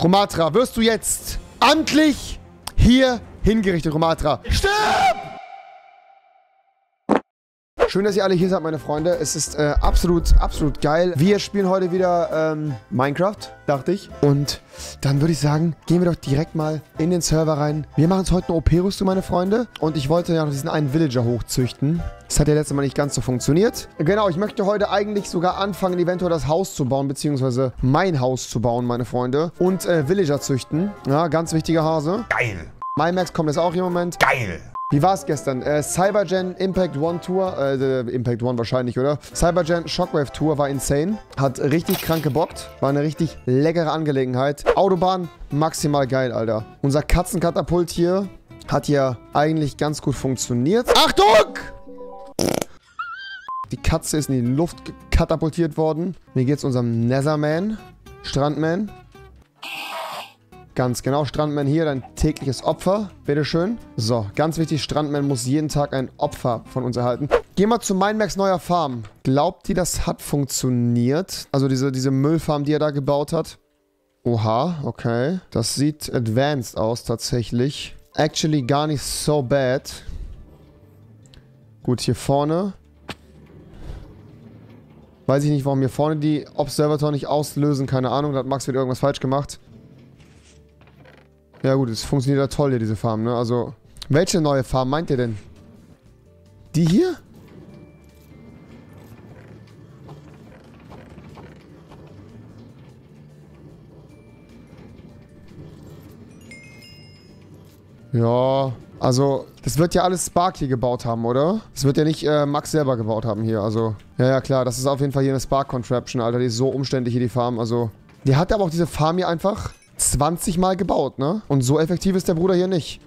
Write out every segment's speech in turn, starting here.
Romatra, wirst du jetzt amtlich hier hingerichtet, Romatra. Stirb! Schön, dass ihr alle hier seid, meine Freunde. Es ist äh, absolut, absolut geil. Wir spielen heute wieder ähm, Minecraft, dachte ich. Und dann würde ich sagen, gehen wir doch direkt mal in den Server rein. Wir machen uns heute eine OP-Rüstung, meine Freunde. Und ich wollte ja noch diesen einen Villager hochzüchten. Das hat ja letztes Mal nicht ganz so funktioniert. Genau, ich möchte heute eigentlich sogar anfangen, eventuell das Haus zu bauen, beziehungsweise mein Haus zu bauen, meine Freunde. Und äh, Villager züchten. Ja, ganz wichtiger Hase. Geil. MyMax kommt jetzt auch im Moment. Geil. Wie war es gestern? Äh, Cybergen Impact One Tour, äh, Impact One wahrscheinlich, oder? Cybergen Shockwave Tour war insane. Hat richtig krank gebockt. War eine richtig leckere Angelegenheit. Autobahn, maximal geil, Alter. Unser Katzenkatapult hier hat ja eigentlich ganz gut funktioniert. Achtung! Die Katze ist in die Luft katapultiert worden. Wie geht's unserem Netherman? Strandman? Ganz genau, Strandman hier, dein tägliches Opfer. Bitteschön. So, ganz wichtig, Strandman muss jeden Tag ein Opfer von uns erhalten. Gehen wir zu Mindmax neuer Farm. Glaubt ihr, das hat funktioniert? Also diese, diese Müllfarm, die er da gebaut hat? Oha, okay. Das sieht advanced aus, tatsächlich. Actually gar nicht so bad. Gut, hier vorne. Weiß ich nicht, warum hier vorne die Observator nicht auslösen. Keine Ahnung, da hat Max wieder irgendwas falsch gemacht. Ja gut, es funktioniert ja toll hier, diese Farm, ne? Also, welche neue Farm meint ihr denn? Die hier? Ja, also, das wird ja alles Spark hier gebaut haben, oder? Das wird ja nicht äh, Max selber gebaut haben hier, also... Ja, ja, klar, das ist auf jeden Fall hier eine Spark-Contraption, Alter. Die ist so umständlich hier, die Farm, also... Die hat aber auch diese Farm hier einfach 20 Mal gebaut, ne? Und so effektiv ist der Bruder hier nicht.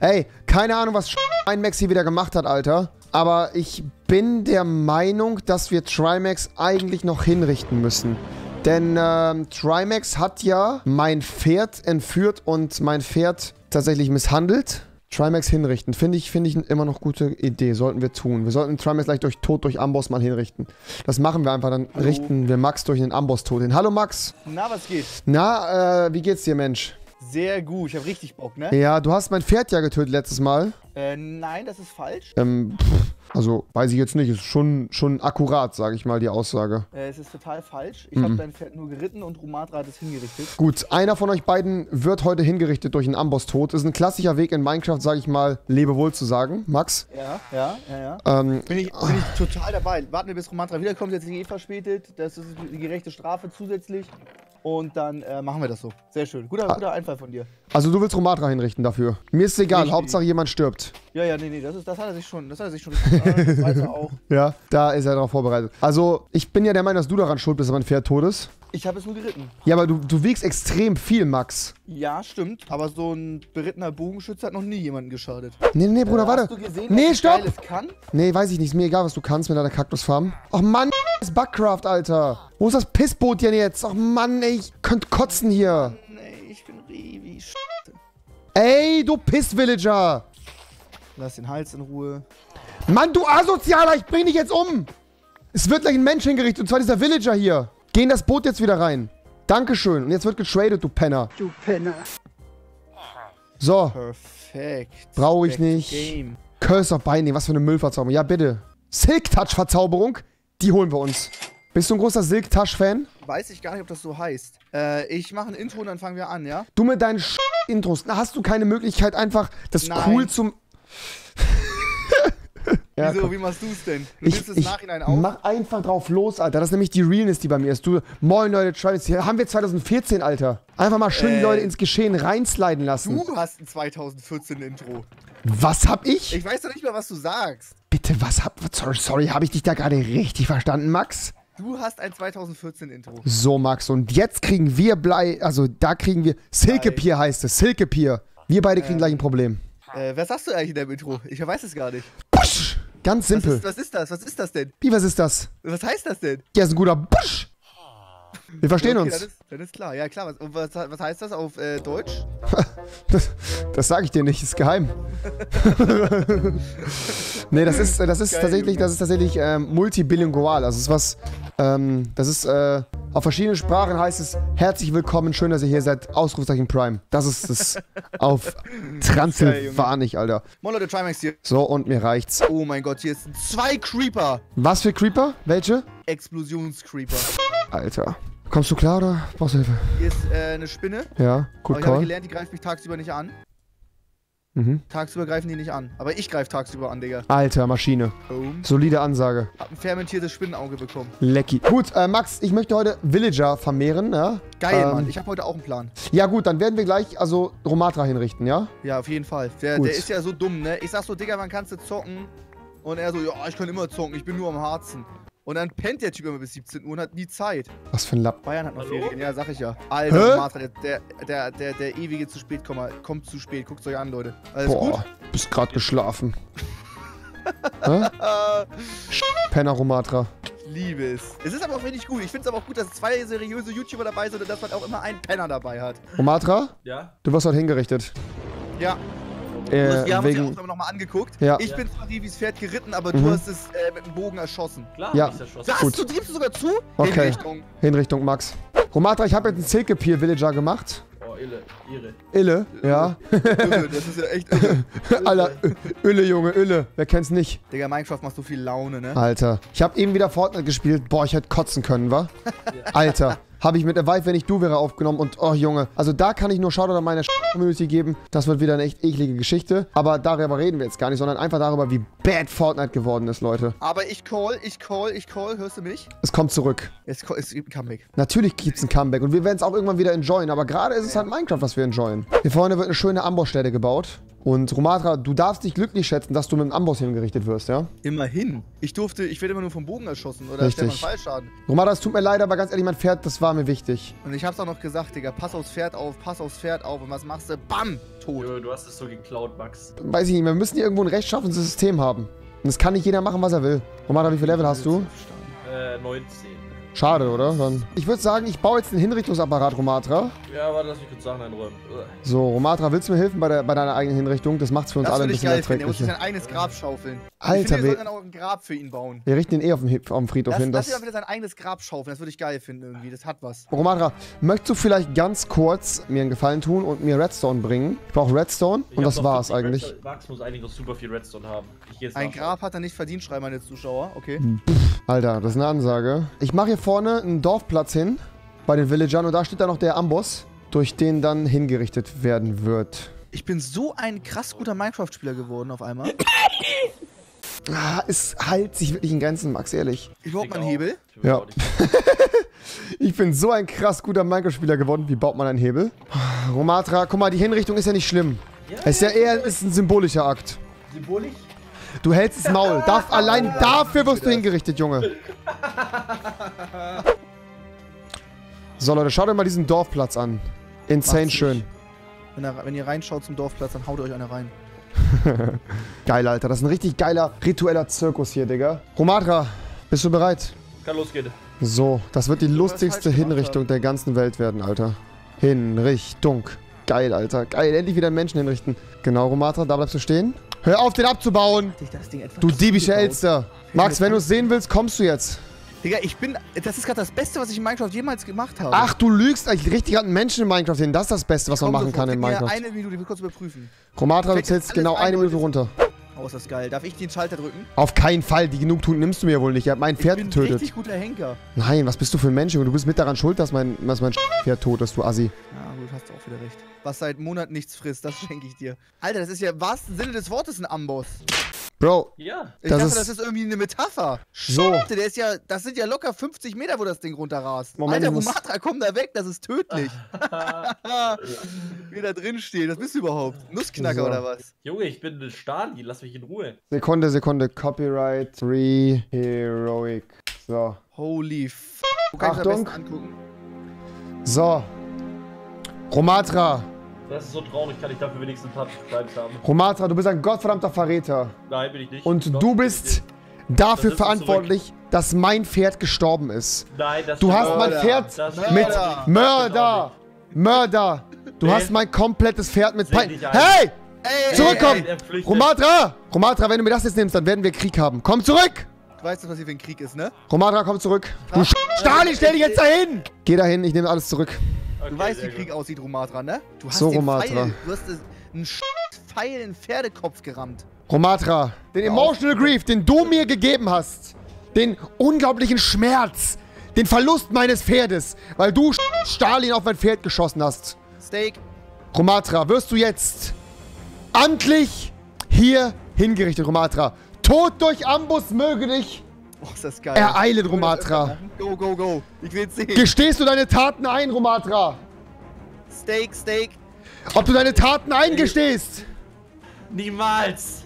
Ey, keine Ahnung, was ein Max hier wieder gemacht hat, Alter. Aber ich bin der Meinung, dass wir Trimax eigentlich noch hinrichten müssen. Denn ähm, Trimax hat ja mein Pferd entführt und mein Pferd tatsächlich misshandelt. Trimax hinrichten. Finde ich, find ich immer noch gute Idee. Sollten wir tun. Wir sollten Trimax gleich durch Tod durch Amboss mal hinrichten. Das machen wir einfach. Dann Hallo. richten wir Max durch den Amboss-Tod hin. Hallo Max. Na, was geht? Na, äh, wie geht's dir, Mensch? Sehr gut, ich habe richtig Bock, ne? Ja, du hast mein Pferd ja getötet letztes Mal. Äh, nein, das ist falsch. Ähm, pff, also, weiß ich jetzt nicht. Ist schon, schon akkurat, sage ich mal, die Aussage. Äh, es ist total falsch. Ich Mhm. habe dein Pferd nur geritten und Rumatra hat es hingerichtet. Gut, einer von euch beiden wird heute hingerichtet durch einen Amboss-Tod. Ist ein klassischer Weg in Minecraft, sage ich mal, Lebewohl zu sagen. Max? Ja, ja, ja, ja. Ähm, Bin ich, bin ich total dabei. Warten wir, bis Romatra wiederkommt. Jetzt ist eh verspätet. Das ist die gerechte Strafe zusätzlich. Und dann äh, machen wir das so. Sehr schön. Guter, guter Einfall von dir. also, du willst Romatra hinrichten dafür. Mir ist egal, Richtig. Hauptsache jemand stirbt. Ja, ja, nee, nee, das, ist, das hat er sich schon. Das hat er sich schon. Das weiß er auch. Ja, da ist er darauf vorbereitet. Also, ich bin ja der Meinung, dass du daran schuld bist, dass mein Pferd tot ist. Ich habe es nur geritten. Ja, aber du, du wiegst extrem viel, Max. Ja, stimmt. Aber so ein berittener Bogenschütze hat noch nie jemanden geschadet. Nee, nee, Bruder, Äh, warte. Hast du gesehen, nee, was ich stopp! Geiles kann? Nee, weiß ich nicht. Ist mir egal, was du kannst mit deiner Kaktusfarm. Ach Mann, das ist Bugcraft, Alter. Wo ist das Pissboot denn jetzt? Ach Mann, ey, ich könnte kotzen hier. Nee, ich bin. Sch Ey, du Piss-Villager. Lass den Hals in Ruhe. Mann, du Asozialer, ich bring dich jetzt um. Es wird gleich ein Mensch hingerichtet, und zwar dieser Villager hier. Geh in das Boot jetzt wieder rein. Dankeschön. Und jetzt wird getradet, du Penner. Du Penner. So, Perfekt. Brauch ich nicht. Game. Curse of Binding, was für eine Müllverzauberung. Ja, bitte. Silk Touch Verzauberung, die holen wir uns. Bist du ein großer Silk Touch Fan? Weiß ich gar nicht, ob das so heißt. Äh, ich mache ein Intro und dann fangen wir an, ja? Du mit deinen Sch Intros, na, hast du keine Möglichkeit einfach das Nein. cool zum Ja, Wieso, komm. wie machst du es denn? Du Ich, es ich Nachhinein auf? mach einfach drauf los, Alter. Das ist nämlich die Realness, die bei mir ist. Du, moin Leute, Travis, hier haben wir 2014, Alter. Einfach mal schön die Äh, Leute ins Geschehen reinsliden lassen. Du hast ein 2014 Intro. Was hab ich? Ich weiß doch nicht mehr, was du sagst. Bitte, was hab... Sorry, sorry habe ich dich da gerade richtig verstanden, Max? Du hast ein 2014 Intro. So, Max, und jetzt kriegen wir Blei... Also, da kriegen wir... Silkepier heißt es, Silkepier. Wir beide kriegen gleich ein Problem. Äh, was sagst du eigentlich in deinem Intro? Ich weiß es gar nicht. Ganz Was simpel. ist, was ist das? Was ist das denn? Wie, was ist das? Was heißt das denn? Ja, ist ein guter Busch. Wir verstehen okay, uns. Dann ist, dann ist klar, ja klar. Was, und was, was heißt das auf äh, Deutsch? Das, das sage ich dir nicht, ist geheim. nee, das ist, das ist Geil, tatsächlich, Junge. das ist tatsächlich ähm, multibilingual. Also es ist was, ähm, das ist, äh, auf verschiedenen Sprachen heißt es herzlich willkommen, schön, dass ihr hier seid, Ausrufezeichen Prime. Das ist es auf Transsilvanisch, Alter. Moin Leute, Trimax hier. So, und mir reicht's. Oh mein Gott, hier sind zwei Creeper. Was für Creeper? Welche? Explosionscreeper. Alter. Kommst du klar oder brauchst du Hilfe? Hier ist äh, eine Spinne. Ja, Aber gut ich habe gelernt, die greift mich tagsüber nicht an. Mhm. Tagsüber greifen die nicht an. Aber ich greife tagsüber an, Digga. Alter, Maschine. Boom. Solide Ansage. Hab ein fermentiertes Spinnenauge bekommen. Lecky. Gut, äh, Max, ich möchte heute Villager vermehren, ja? Geil, Ähm, Mann. Ich habe heute auch einen Plan. Ja gut, dann werden wir gleich also Romatra hinrichten, ja? Ja, auf jeden Fall. Der, der ist ja so dumm, ne? Ich sag so, Digga, wann kannst du zocken? Und er so, ja, ich kann immer zocken, ich bin nur am Harzen. Und dann pennt der Typ immer bis 17 Uhr und hat nie Zeit. Was für ein Lapp. Bayern hat noch Hallo? Ferien, ja, sag ich ja. Alter, Romatra, der, der, der, der, der ewige zu spät kommt, kommt zu spät. Guckt's euch an, Leute. Alles gut? Boah, bist grad geschlafen. Hä? Penner Romatra. ich liebe es. Es ist aber auch richtig gut. Ich finde es aber auch gut, dass zwei seriöse YouTuber dabei sind und dass man auch immer einen Penner dabei hat. Romatra, Ja? du wirst heute hingerichtet. Ja, Äh, wir haben uns wegen... Aufnahme nochmal angeguckt. Ja. Ich Ja. bin zwar Rivis Pferd geritten, aber Mhm. du hast es äh, mit dem Bogen erschossen. Klar, Ja. ich's erschossen. Das, Gut. du triebst sogar zu? Okay. Hinrichtung. Hinrichtung Max. Romatra, ich habe jetzt einen Silkepier Villager gemacht. Oh, Ille, Ihre. Ille, ja. Irre, das ist ja echt irre. Alter, Ülle, Junge, Ülle. Wer kennt's nicht? Digga, Minecraft macht so viel Laune, ne? Alter. Ich habe eben wieder Fortnite gespielt. Boah, ich hätte kotzen können, wa? Alter. Habe ich mit der Vibe, wenn ich du wäre, aufgenommen. Und, oh, Junge. Also da kann ich nur Shoutout an meine Community geben. Das wird wieder eine echt eklige Geschichte. Aber darüber reden wir jetzt gar nicht, sondern einfach darüber, wie bad Fortnite geworden ist, Leute. Aber ich call, ich call, ich call. Hörst du mich? Es kommt zurück. Es, es gibt ein Comeback. Natürlich gibt's ein Comeback. Und wir werden es auch irgendwann wieder enjoyen. Aber gerade ist es halt Minecraft, was wir enjoyen. Hier vorne wird eine schöne Ambossstelle gebaut. Und Romatra, du darfst dich glücklich schätzen, dass du mit dem Amboss hingerichtet wirst, ja? Immerhin. Ich durfte, ich werde immer nur vom Bogen erschossen oder Richtig. Stefan Fallschaden. Romatra, es tut mir leid, aber ganz ehrlich, mein Pferd, das war mir wichtig. Und ich hab's auch noch gesagt, Digga, pass aufs Pferd auf, pass aufs Pferd auf. Und was machst du? Bam! Tot. Junge, du hast es so geklaut, Max. weiß ich nicht, wir müssen hier irgendwo ein rechtschaffendes System haben. Und es kann nicht jeder machen, was er will. Romana, wie viel Level hast du? Äh, 19. Schade, oder? Dann ich würde sagen, ich baue jetzt den Hinrichtungsapparat, Romatra. Ja, warte, lass mich kurz Sachen einräumen. So, Romatra, willst du mir helfen bei, der, bei deiner eigenen Hinrichtung? Das macht's für uns Das alle ein ich bisschen geil finden. Er muss sich erträglicher. sein eigenes Grab schaufeln. ich Alter, finde, wir sollten auch ein Grab für ihn bauen. wir richten ihn eh auf dem, auf dem Friedhof Lass, hin. lass Das, ihn mal wieder sein eigenes Grab schaufeln. Das würde ich geil finden irgendwie. Das hat was. Romatra, möchtest du vielleicht ganz kurz mir einen Gefallen tun und mir Redstone bringen? Ich brauche Redstone Ich und das war's 50 eigentlich. Redstone. Max muss eigentlich noch super viel Redstone haben. Ich Ein. Grab hat er nicht verdient, schreiben meine Zuschauer. Okay. Alter, das ist eine Ansage. Ich mache hier vorne einen Dorfplatz hin bei den Villagern und da steht dann noch der Amboss, durch den dann hingerichtet werden wird. Ich bin so ein krass guter Minecraft-Spieler geworden auf einmal. Ah, es heilt sich wirklich in Grenzen, Max, ehrlich. Ich brauche Ich mal einen. Hebel. Ich Ja. Ich bin so ein krass guter Minecraft-Spieler geworden. Wie baut man einen Hebel? Romatra, guck mal, die Hinrichtung ist ja nicht schlimm. Ja, Es ist ja eher ist ein symbolischer Akt. Symbolisch? Du hältst das Maul. Darf, allein dafür wirst du hingerichtet, Junge. So, Leute, schaut euch mal diesen Dorfplatz an. Insane schön. Wenn, er, wenn ihr reinschaut zum Dorfplatz, dann haut euch einer rein. Geil, Alter. Das ist ein richtig geiler ritueller Zirkus hier, Digga. Romatra, bist du bereit? Kann losgehen. So, das wird die lustigste Hinrichtung der ganzen Welt werden, Alter. Hinrichtung. Geil, Alter. Geil, endlich wieder einen Menschen hinrichten. Genau, Romatra, da bleibst du stehen. Hör auf, den abzubauen. Du diebischer zugebaut? Elster. Max, wenn du es sehen willst, kommst du jetzt. Digga, ich bin. Das ist gerade das Beste, was ich in Minecraft jemals gemacht habe. Ach, du lügst. Ich richtig gerade einen Menschen in Minecraft hin. Das ist das Beste, was man machen sofort, kann in Minecraft. Eine Minute, ich will kurz überprüfen. Romatra, du zählst genau ein, eine Minute runter. Oh, ist das geil. Darf ich den Schalter drücken? Auf keinen Fall. Die Genugtuung nimmst du mir wohl nicht. Er hat mein Pferd ich bin ein getötet. richtig guter Henker. Nein, was bist du für ein Mensch? Du bist mit daran schuld, dass mein, dass mein Pferd tot ist, du Assi. Ja, gut, hast du auch wieder recht. Was seit Monaten nichts frisst, das schenke ich dir. Alter, das ist ja im wahrsten Sinne des Wortes ein Amboss. Bro, Ja. Ich Das dachte, ist- das ist irgendwie eine Metapher. so. Alter, Der ist ja, das sind ja locker 50 Meter, wo das Ding runterrast. Moment, Alter, Romatra, komm da weg, das ist tödlich. Wie da drin steht, was bist du überhaupt? Nussknacker So. oder was? Junge, ich bin ein Stani, lass mich in Ruhe. Sekunde, Sekunde. Copyright 3 Heroic. So. Holy f. Wo kann ich Achtung. So. Romatra. Das ist so traurig, kann ich dafür wenigstens ein paar Subscribes haben. Romatra, du bist ein gottverdammter Verräter. Nein, bin ich nicht. Und Doch, du bist dafür Das ist verantwortlich, dass mein Pferd gestorben ist. Nein, das Du stimmt hast mein Mörder. Pferd Das mit nicht. Mörder! Mörder! Du Nee. hast mein komplettes Pferd mit Pein. Hey! Ey, Zurückkommen! ey, flüchtet. Romatra! Romatra, wenn du mir das jetzt nimmst, dann werden wir Krieg haben. Komm zurück! Du weißt, was hier für ein Krieg ist, ne? Romatra, komm zurück. Du Sch Stalin, stell dich jetzt dahin! Geh dahin, ich nehme alles zurück. Okay, Du weißt, wie Krieg gut. aussieht, Romatra, ne? Du hast So, den Romatra. Pfeil, du hast einen Sch- Pfeil in den Pferdekopf gerammt. Romatra, den Emotional Grief, den du mir gegeben hast, den unglaublichen Schmerz, den Verlust meines Pferdes, weil du Sch Stalin auf mein Pferd geschossen hast. Steak. Romatra, wirst du jetzt amtlich hier hingerichtet, Romatra. Tod durch Amboss möge dich Oh, ist das geil. das Romatra. Go, go, go. Ich will's sehen. Gestehst du deine Taten ein, Romatra? Steak, Steak. Ob du deine Taten eingestehst? Niemals!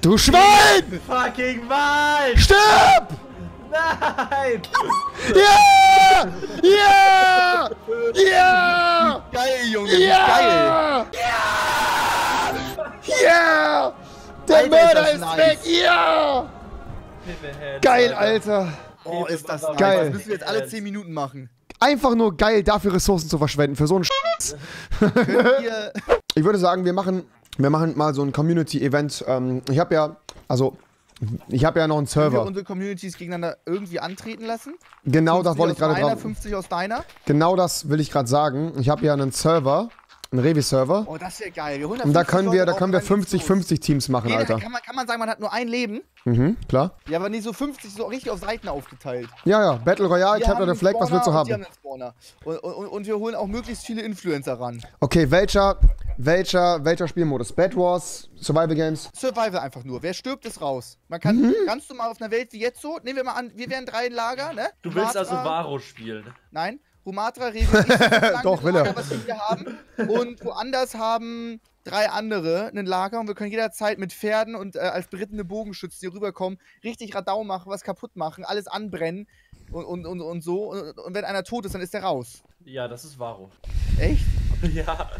Du Schwein! Fucking Mal! Stirb! Nein! Ja! Ja! Ja! Geil, Junge. wie Geil. Ja! Ja! Der Alter, Mörder ist nice. weg! Ja! Geil, Alter. Oh, ist das. Geil. Das müssen wir jetzt alle 10 Minuten machen. Einfach nur geil, dafür Ressourcen zu verschwenden, für so einen Sch Hier, Ich würde sagen, wir machen, wir machen mal so ein Community-Event. Ähm, ich habe ja, also, ich habe ja noch einen können wir Server. unsere Communities gegeneinander irgendwie antreten lassen? Genau das 50 wollte ich gerade dran. 50 aus deiner. Genau das will ich gerade sagen. Ich habe ja einen Server, einen Revi-Server. Oh, das wäre geil. Wir holen Und da 50 können wir, da können wir und dann geht's los. 50-50 Teams machen, Jeder, Alter. kann, man, kann man sagen, man hat nur ein Leben? Mhm, klar. Ja, aber nicht so 50 so richtig auf Seiten aufgeteilt. Ja, ja, Battle Royale, Wir Capture haben the Flag, was willst du haben? Und, und, und wir holen auch möglichst viele Influencer ran. Okay, welcher, welcher, welcher Spielmodus? Bad Wars, Survival Games? Survival einfach nur. Wer stirbt, ist raus. Man kann Mhm. ganz normal auf einer Welt wie jetzt so, nehmen wir mal an, wir wären drei Lager, ne? Du willst Rumatra- also Varo spielen. Nein, Rumatra, sozusagen Doch, will er. Was wir hier haben. Und woanders haben drei andere ein Lager und wir können jederzeit mit Pferden und äh, als berittene Bogenschützen hier rüberkommen, richtig Radau machen, was kaputt machen, alles anbrennen und, und, und, und so. Und, und wenn einer tot ist, dann ist der raus. Ja, das ist Varo. Echt? Ja.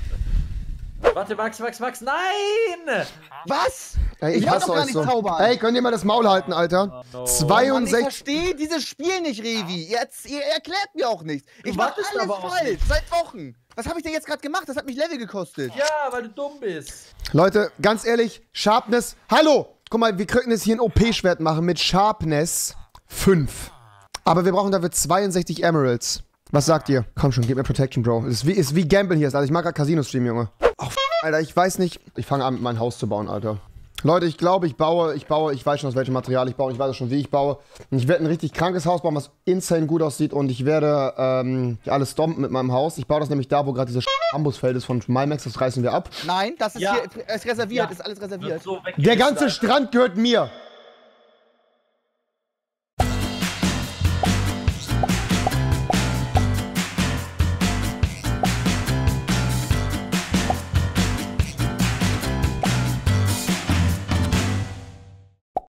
Warte, Max, Max, Max, nein! Was? Ey, Ich ich, hasse doch gar euch nicht so. zaubern. Ey, könnt ihr mal das Maul halten, Alter? Oh, no. Mann, ich 62. verstehe dieses Spiel nicht, Revi. Ihr, erz- ihr erklärt mir auch nichts. Ich mach alles falsch, seit Wochen. Was habe ich denn jetzt gerade gemacht? Das hat mich Level gekostet. Ja, weil du dumm bist. Leute, ganz ehrlich, Sharpness. Hallo! Guck mal, wir könnten jetzt hier ein OP-Schwert machen mit Sharpness 5. Aber wir brauchen dafür 62 Emeralds. Was sagt ihr? Komm schon, gib mir Protection, Bro. Ist wie, ist wie Gamble hier ist, Alter. Ich mag gerade Casino-Stream, Junge. Oh, Alter, ich weiß nicht. Ich fange an, mit meinem Haus zu bauen, Alter. Leute, ich glaube, ich baue, ich baue, ich weiß schon, aus welchem Material ich baue, ich weiß auch schon, wie ich baue. Und ich werde ein richtig krankes Haus bauen, was insane gut aussieht und ich werde ähm, alles stompen mit meinem Haus. Ich baue das nämlich da, wo gerade dieses Ambusfeld ist von Malmax, das reißen wir ab. Nein, das ist Ja. hier ist reserviert, Ja. ist alles reserviert. so Der ganze. Strand gehört mir.